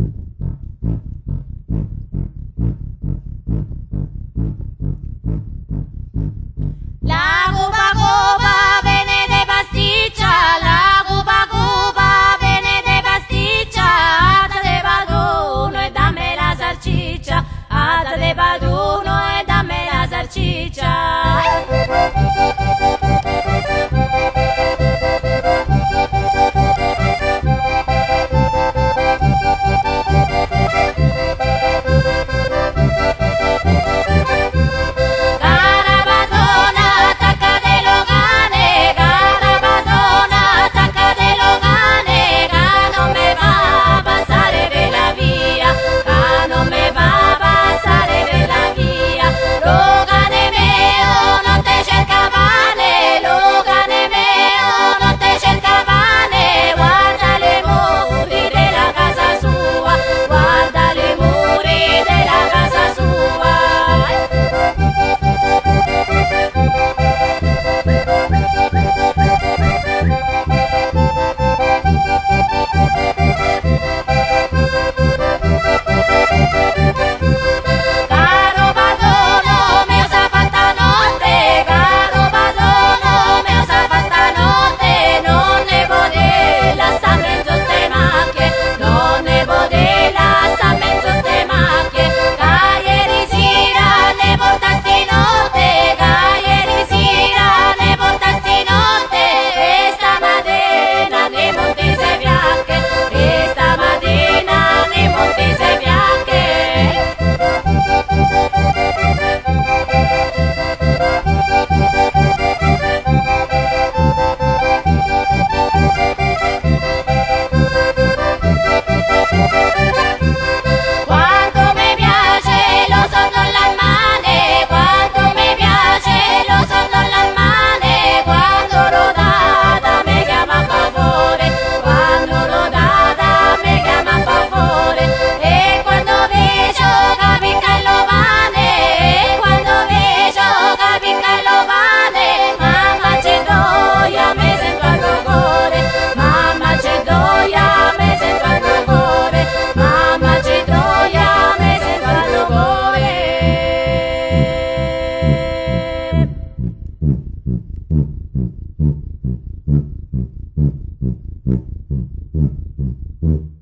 Mm-hmm. Mm-hmm.